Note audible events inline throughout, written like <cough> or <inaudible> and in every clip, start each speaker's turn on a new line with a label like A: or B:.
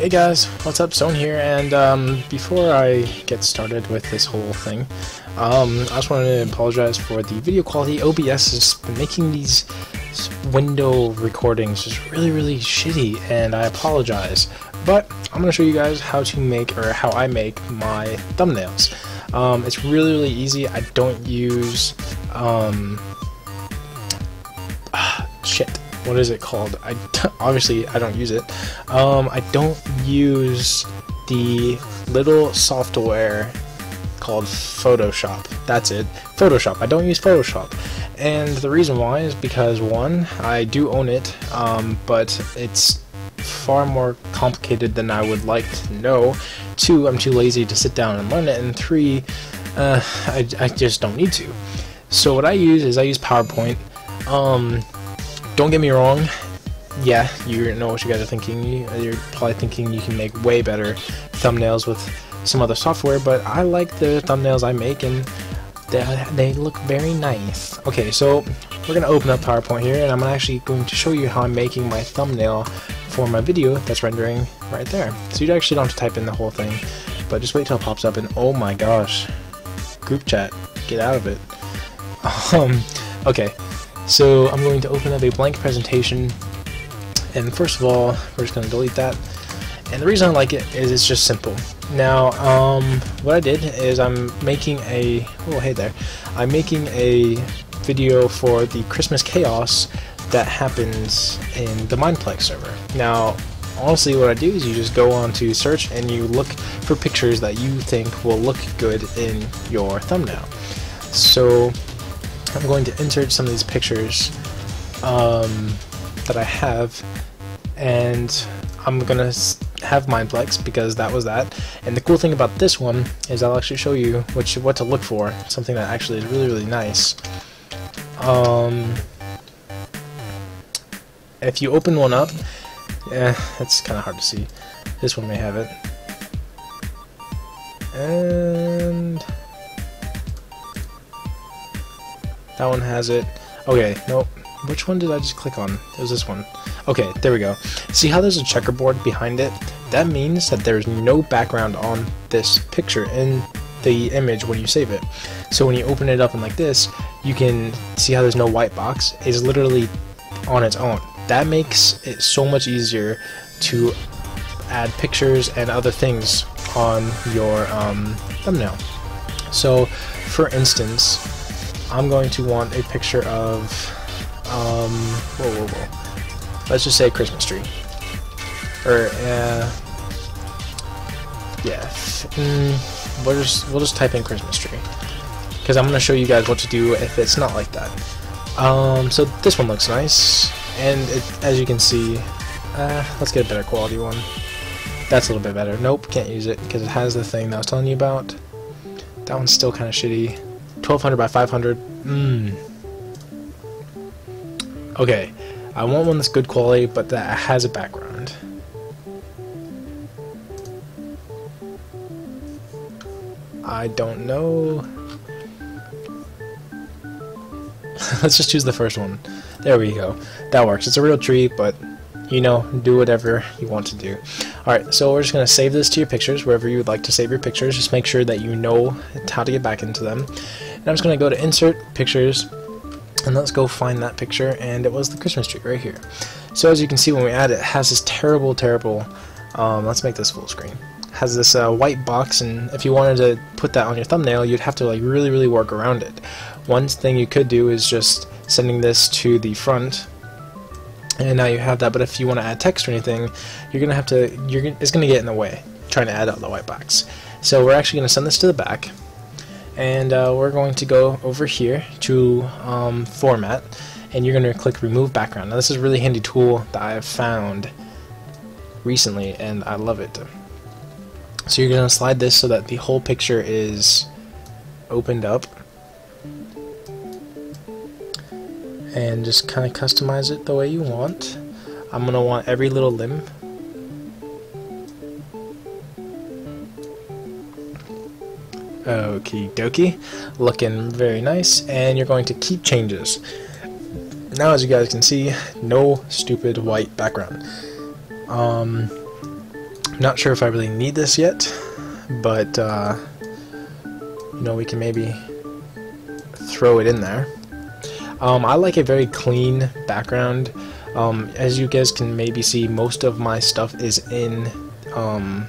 A: Hey guys, what's up? Zone here, and um, before I get started with this whole thing, um, I just wanted to apologize for the video quality. OBS has been making these window recordings just really, really shitty, and I apologize. But I'm going to show you guys how to make, or how I make my thumbnails. Um, it's really, really easy. I don't use, um, <sighs> shit what is it called? I <laughs> obviously I don't use it. Um, I don't use the little software called Photoshop. That's it. Photoshop. I don't use Photoshop. And the reason why is because one, I do own it, um, but it's far more complicated than I would like to know. Two, I'm too lazy to sit down and learn it. And three, uh, I, I just don't need to. So what I use is I use PowerPoint. Um, don't get me wrong, yeah, you know what you guys are thinking. You're probably thinking you can make way better thumbnails with some other software, but I like the thumbnails I make and they, they look very nice. Okay, so we're going to open up PowerPoint here and I'm actually going to show you how I'm making my thumbnail for my video that's rendering right there. So you actually don't have to type in the whole thing, but just wait till it pops up and oh my gosh, group chat, get out of it. <laughs> Um, okay, so I'm going to open up a blank presentation and first of all we're just going to delete that and the reason I like it is it's just simple. Now um, what I did is I'm making a oh hey there I'm making a video for the Christmas chaos that happens in the Mineplex server. Now honestly what I do is you just go on to search and you look for pictures that you think will look good in your thumbnail. So I'm going to insert some of these pictures um, that I have and I'm gonna have Mineplex because that was that. And the cool thing about this one is I'll actually show you what, what to look for something that actually is really really nice. Um, if you open one up yeah, it's kinda hard to see. This one may have it. And That one has it. Okay, nope. Which one did I just click on? It was this one. Okay, there we go. See how there's a checkerboard behind it? That means that there's no background on this picture in the image when you save it. So when you open it up and like this, you can see how there's no white box. It's literally on its own. That makes it so much easier to add pictures and other things on your um, thumbnail. So, for instance, I'm going to want a picture of, um, whoa, whoa, whoa. Let's just say Christmas tree. Or, uh, yeah, mm, we'll just, we'll just type in Christmas tree. Because I'm going to show you guys what to do if it's not like that. Um, so this one looks nice, and it, as you can see, uh, let's get a better quality one. That's a little bit better. Nope, can't use it because it has the thing that I was telling you about. That one's still kind of shitty. 1200 by 500. Mmm. Okay, I want one that's good quality, but that has a background. I don't know. <laughs> Let's just choose the first one. There we go. That works. It's a real tree, but you know, do whatever you want to do. Alright, so we're just going to save this to your pictures, wherever you would like to save your pictures. Just make sure that you know how to get back into them. And I'm just going to go to Insert, Pictures, and let's go find that picture, and it was the Christmas tree right here. So as you can see when we add it, it has this terrible, terrible, um, let's make this full screen, has this uh, white box, and if you wanted to put that on your thumbnail, you'd have to like really, really work around it. One thing you could do is just sending this to the front, and now you have that, but if you want to add text or anything, you're going to have to, you're, it's going to get in the way, trying to add out the white box. So we're actually going to send this to the back, and uh, we're going to go over here to um, format and you're going to click remove background. Now this is a really handy tool that I have found recently and I love it. So you're going to slide this so that the whole picture is opened up. And just kind of customize it the way you want. I'm going to want every little limb Okie dokie. Looking very nice. And you're going to keep changes. Now, as you guys can see, no stupid white background. Um, Not sure if I really need this yet, but uh, you know we can maybe throw it in there. Um, I like a very clean background. Um, as you guys can maybe see, most of my stuff is in um,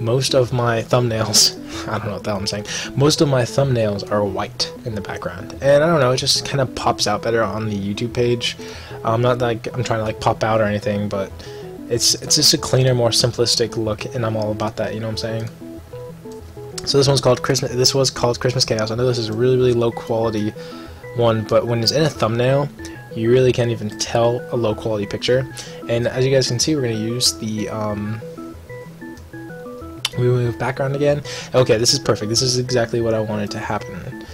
A: most of my thumbnails. <laughs> I don't know what the hell I'm saying. Most of my thumbnails are white in the background, and I don't know. It just kind of pops out better on the YouTube page. I'm not like I'm trying to like pop out or anything, but it's it's just a cleaner, more simplistic look, and I'm all about that. You know what I'm saying? So this one's called Christmas. This was called Christmas Chaos. I know this is a really really low quality one, but when it's in a thumbnail, you really can't even tell a low quality picture. And as you guys can see, we're gonna use the um, we move background again. Okay, this is perfect. This is exactly what I wanted to happen.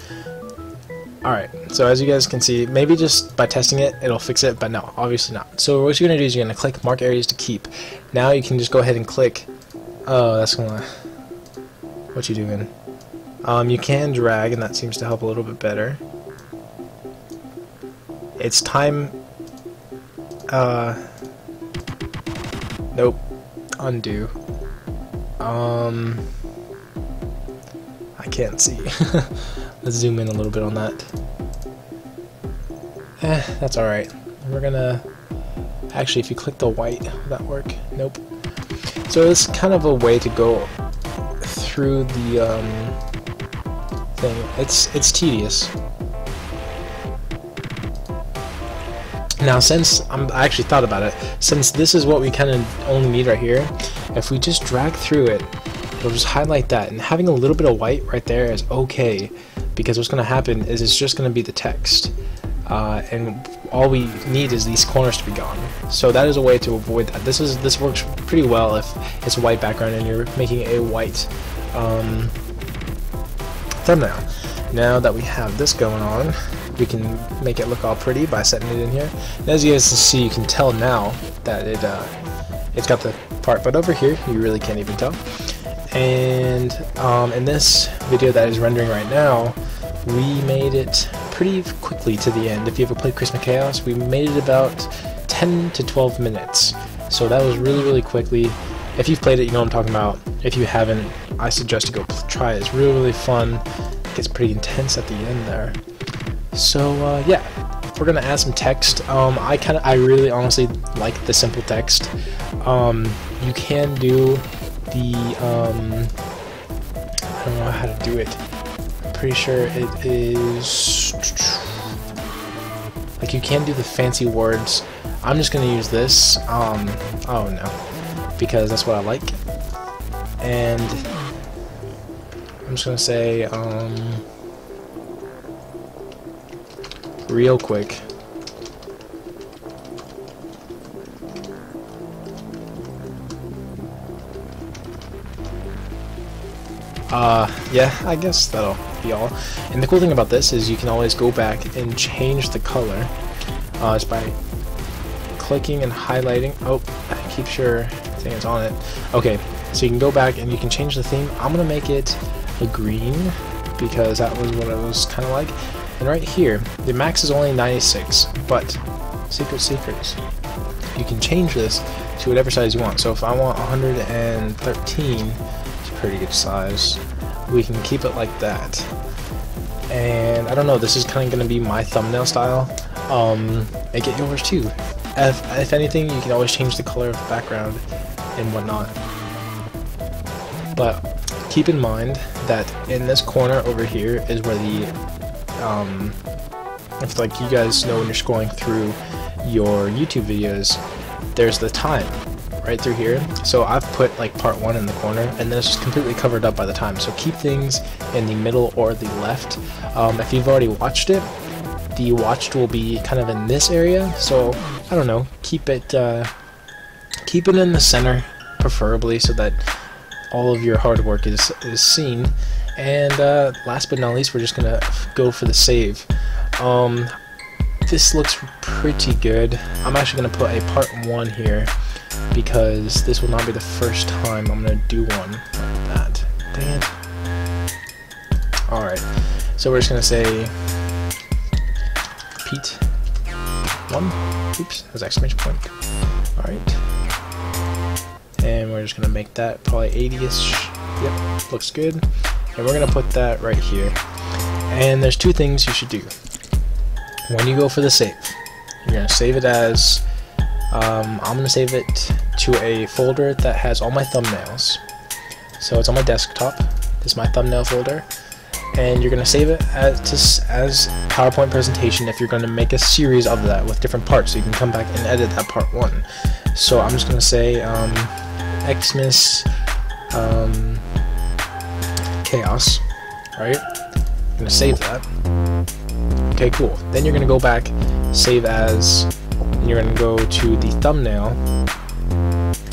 A: Alright, so as you guys can see, maybe just by testing it, it'll fix it, but no, obviously not. So what you're going to do is you're going to click Mark Areas to Keep. Now you can just go ahead and click... Oh, that's going to... What you doing? Um, you can drag, and that seems to help a little bit better. It's time... Uh... Nope. Undo. Um... I can't see. <laughs> Let's zoom in a little bit on that. Eh, that's alright. We're gonna... Actually, if you click the white, that work? Nope. So it's kind of a way to go through the um, thing. It's it's tedious. Now, since I'm, I actually thought about it, since this is what we kind of only need right here, if we just drag through it, it'll just highlight that, and having a little bit of white right there is okay because what's going to happen is it's just going to be the text. Uh, and all we need is these corners to be gone. So that is a way to avoid that. This is this works pretty well if it's a white background and you're making a white um, thumbnail. Now that we have this going on we can make it look all pretty by setting it in here and as you guys can see you can tell now that it uh, it's got the part but over here you really can't even tell and um, in this video that is rendering right now we made it pretty quickly to the end. If you ever played Christmas Chaos, we made it about 10 to 12 minutes. So that was really, really quickly. If you've played it, you know what I'm talking about. If you haven't, I suggest you go try it. It's really, really fun. It gets pretty intense at the end there. So, uh, yeah, we're gonna add some text. Um, I kind of, I really honestly like the simple text. Um, you can do the, um, I don't know how to do it pretty sure it is... Like, you can do the fancy words. I'm just to use this. Um, oh, no. Because that's what I like. And I'm just to say, um, real quick. Uh, yeah, I guess that'll be all. And the cool thing about this is you can always go back and change the color uh, just by clicking and highlighting. Oh, keep sure thing is on it. Okay, so you can go back and you can change the theme. I'm gonna make it a green because that was what it was kind of like. And right here, the max is only 96, but secret secrets. You can change this to whatever size you want. So if I want 113, it's a pretty good size. We can keep it like that. And I don't know, this is kind of going to be my thumbnail style. Um, make it yours too. If, if anything, you can always change the color of the background and whatnot. But keep in mind that in this corner over here is where the, um, if like you guys know when you're scrolling through your YouTube videos, there's the time right through here. So I've put like part one in the corner and then it's just completely covered up by the time. So keep things in the middle or the left. Um, if you've already watched it, the watched will be kind of in this area. So I don't know, keep it, uh, keep it in the center preferably so that all of your hard work is, is seen. And uh, last but not least, we're just gonna go for the save. Um, this looks pretty good. I'm actually gonna put a part one here because this will not be the first time I'm to do one like that. Dang it. Alright, so we're just to say Pete 1. Oops, that's exclamation point. Alright. And we're just gonna make that probably 80ish. Yep, looks good. And we're gonna put that right here. And there's two things you should do. When you go for the save, you're gonna save it as um, I'm gonna save it to a folder that has all my thumbnails. So it's on my desktop. This is my thumbnail folder, and you're gonna save it as as PowerPoint presentation if you're gonna make a series of that with different parts. So you can come back and edit that part one. So I'm just gonna say um, Xmas um, chaos, right? I'm gonna save that. Okay, cool. Then you're gonna go back, save as and you're to go to the thumbnail.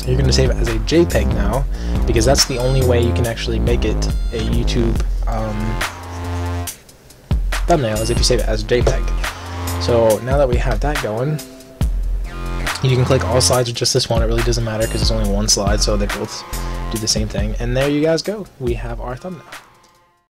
A: You're going to save it as a JPEG now, because that's the only way you can actually make it a YouTube um, thumbnail, is if you save it as a JPEG. So now that we have that going, you can click all slides or just this one, it really doesn't matter because it's only one slide, so they both do the same thing. And there you guys go, we have our thumbnail.